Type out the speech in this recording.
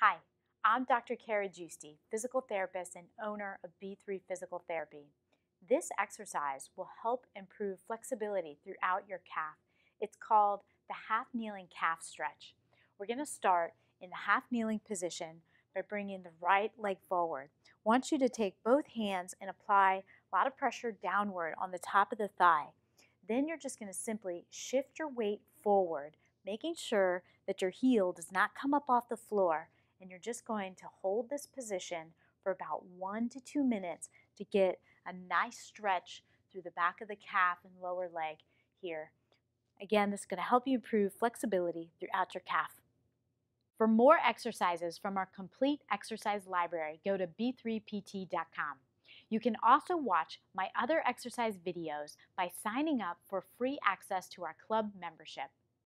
Hi, I'm Dr. Cara Giusti, physical therapist and owner of B3 Physical Therapy. This exercise will help improve flexibility throughout your calf. It's called the half kneeling calf stretch. We're going to start in the half kneeling position by bringing the right leg forward. I want you to take both hands and apply a lot of pressure downward on the top of the thigh. Then you're just going to simply shift your weight forward, making sure that your heel does not come up off the floor and you're just going to hold this position for about one to two minutes to get a nice stretch through the back of the calf and lower leg here. Again, this is going to help you improve flexibility throughout your calf. For more exercises from our complete exercise library, go to b3pt.com. You can also watch my other exercise videos by signing up for free access to our club membership.